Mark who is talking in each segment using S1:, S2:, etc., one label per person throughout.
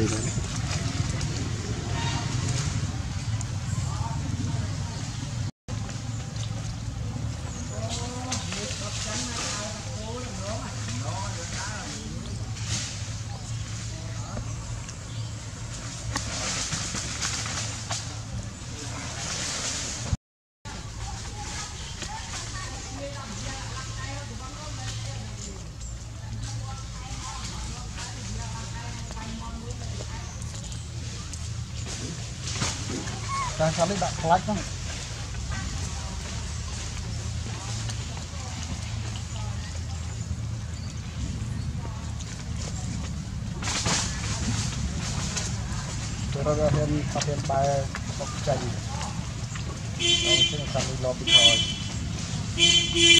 S1: Amen. ដាក់ខាងនេះដាក់ផ្លាច់ហ្នឹងរត់ហ៊ានអត់ហ៊ានបែរបកចាញ់អញ្ចឹងតាមលបពីថយ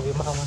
S1: vừa bị mất không anh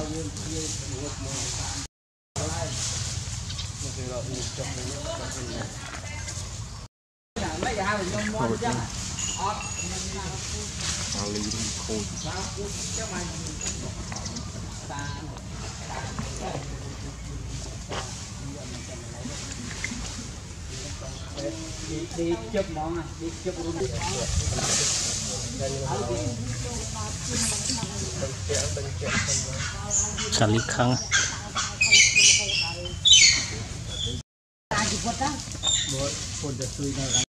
S1: ឲ្យយើងជារួចមកតាមហើយមកគេរកមួយចុះមួយចុះវិញណាមិនគេហៅខ្ញុំមកអញ្ចឹងអត់ខ្ញុំណាអាលីនឹងខូចបាទគូចាំមកតាម đi chụp món à đi chụp luôn cari